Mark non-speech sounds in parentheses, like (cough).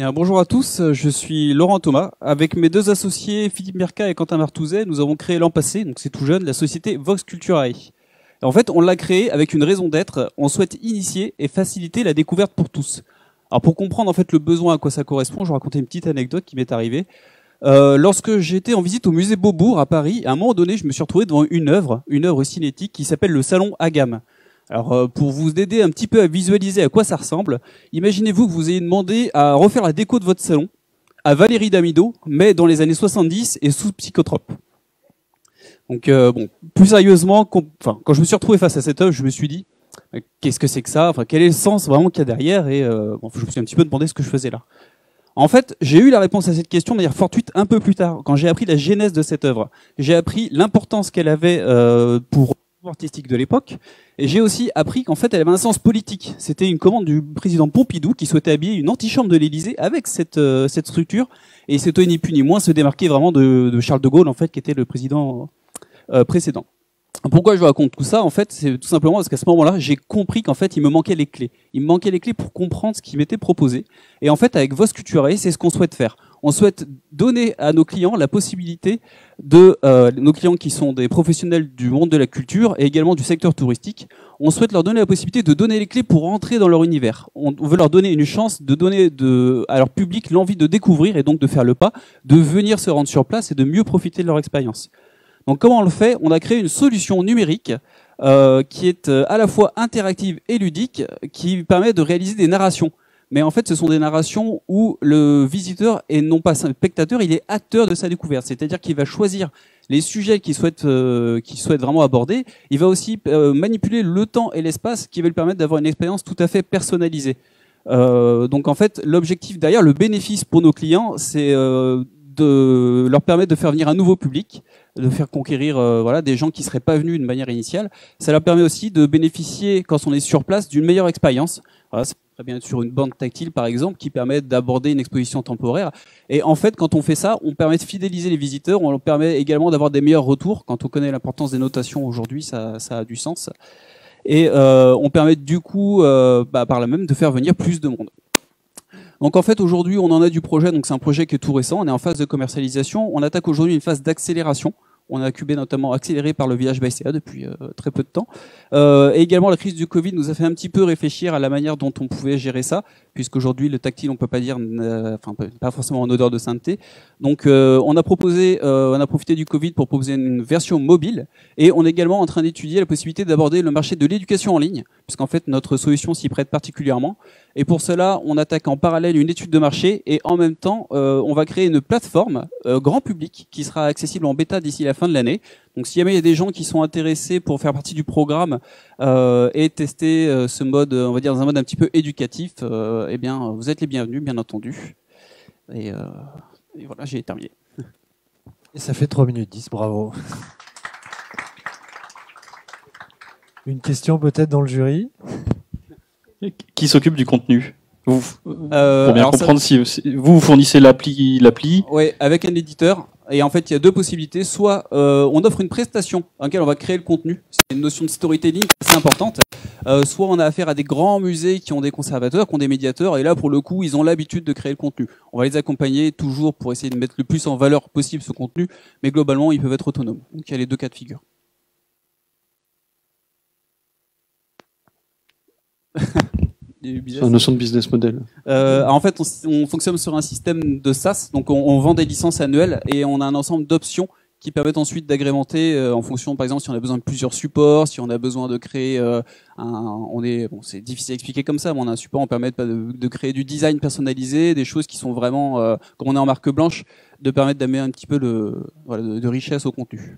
Bien, bonjour à tous, je suis Laurent Thomas. Avec mes deux associés Philippe Merca et Quentin Martouzet, nous avons créé l'an passé, donc c'est tout jeune, la société Vox Culturae. En fait, on l'a créé avec une raison d'être. On souhaite initier et faciliter la découverte pour tous. Alors pour comprendre en fait le besoin à quoi ça correspond, je vais raconter une petite anecdote qui m'est arrivée. Euh, lorsque j'étais en visite au musée Beaubourg à Paris, à un moment donné, je me suis retrouvé devant une œuvre, une œuvre cinétique qui s'appelle le Salon Agam. Alors euh, pour vous aider un petit peu à visualiser à quoi ça ressemble, imaginez-vous que vous ayez demandé à refaire la déco de votre salon à Valérie Damido, mais dans les années 70 et sous psychotrope. Donc euh, bon, plus sérieusement, enfin, quand je me suis retrouvé face à cette œuvre, je me suis dit qu'est-ce que c'est que ça? Enfin, quel est le sens vraiment qu'il y a derrière? Et euh, bon, je me suis un petit peu demandé ce que je faisais là. En fait, j'ai eu la réponse à cette question de manière fortuite un peu plus tard, quand j'ai appris la genèse de cette œuvre. J'ai appris l'importance qu'elle avait euh, pour artistique de l'époque. Et j'ai aussi appris qu'en fait, elle avait un sens politique. C'était une commande du président Pompidou qui souhaitait habiller une antichambre de l'Élysée avec cette, euh, cette structure. Et c'était ni plus ni moins se démarquer vraiment de, Charles de Gaulle, en fait, qui était le président euh, précédent. Pourquoi je raconte tout ça En fait, c'est tout simplement parce qu'à ce moment-là, j'ai compris qu'en fait, il me manquait les clés. Il me manquait les clés pour comprendre ce qui m'était proposé. Et en fait, avec Vos Culturae, c'est ce qu'on souhaite faire. On souhaite donner à nos clients la possibilité de euh, nos clients qui sont des professionnels du monde de la culture et également du secteur touristique. On souhaite leur donner la possibilité de donner les clés pour entrer dans leur univers. On veut leur donner une chance de donner à leur public l'envie de découvrir et donc de faire le pas, de venir se rendre sur place et de mieux profiter de leur expérience. Donc comment on le fait? On a créé une solution numérique euh, qui est euh, à la fois interactive et ludique, qui permet de réaliser des narrations. Mais en fait, ce sont des narrations où le visiteur est non pas spectateur, il est acteur de sa découverte. C'est-à-dire qu'il va choisir les sujets qu'il souhaite, euh, qu'il souhaite vraiment aborder. Il va aussi euh, manipuler le temps et l'espace qui va lui permettre d'avoir une expérience tout à fait personnalisée. Euh, donc en fait, l'objectif derrière, le bénéfice pour nos clients, c'est euh, de leur permettre de faire venir un nouveau public, de faire conquérir euh, voilà des gens qui seraient pas venus de manière initiale. Ça leur permet aussi de bénéficier quand on est sur place d'une meilleure expérience. Voilà, très bien être sur une bande tactile par exemple qui permet d'aborder une exposition temporaire. Et en fait, quand on fait ça, on permet de fidéliser les visiteurs, on permet également d'avoir des meilleurs retours. Quand on connaît l'importance des notations aujourd'hui, ça, ça a du sens. Et euh, on permet du coup, euh, bah, par là même, de faire venir plus de monde. Donc en fait aujourd'hui on en a du projet, donc c'est un projet qui est tout récent, on est en phase de commercialisation, on attaque aujourd'hui une phase d'accélération. On a cubé notamment accéléré par le village BCA depuis euh, très peu de temps. Euh, et également la crise du Covid nous a fait un petit peu réfléchir à la manière dont on pouvait gérer ça, puisqu'aujourd'hui le tactile on peut pas dire, euh, enfin pas forcément en odeur de sainteté. Donc on a proposé, on a profité du Covid pour proposer une version mobile, et on est également en train d'étudier la possibilité d'aborder le marché de l'éducation en ligne, puisqu'en fait notre solution s'y prête particulièrement. Et pour cela, on attaque en parallèle une étude de marché et en même temps, on va créer une plateforme grand public qui sera accessible en bêta d'ici la fin de l'année. Donc si jamais il y a des gens qui sont intéressés pour faire partie du programme euh, et tester euh, ce mode, on va dire dans un mode un petit peu éducatif, euh, eh bien vous êtes les bienvenus, bien entendu. Et, euh, et voilà, j'ai terminé. (laughs) Et ça fait 3 minutes 10, bravo. Une question peut-être dans le jury? Qui s'occupe du contenu? Vous, Pour bien alors ça- comprendre, si, si vous, fournissez l'appli, l'appli, Ouais, avec un éditeur. Et en fait, il y a deux possibilités. Soit euh, on offre une prestation dans laquelle on va créer le contenu. C'est une notion de storytelling assez importante. Euh, soit on a affaire à des grands musées qui ont des conservateurs, qui ont des médiateurs. Et là, pour le coup, ils ont l'habitude de créer le contenu. On va les accompagner toujours pour essayer de mettre le plus en valeur possible ce contenu. Mais globalement, ils peuvent être autonomes. Donc il y a les deux cas de figure. Bizarre, la notion de business model. euh, en fait, on, on fonctionne sur un système de SaaS, donc on, on vend des licences annuelles et on a un ensemble d'options qui permettent ensuite d'agrémenter euh, en fonction, par exemple, si on a besoin de plusieurs supports, si on a besoin de créer euh, un, on est, bon, c'est difficile à expliquer comme ça, mais on a un support, on permet de, de créer du design personnalisé, des choses qui sont vraiment, euh, comme on est en marque blanche, de permettre d'amener un petit peu le, voilà, de, de richesse au contenu.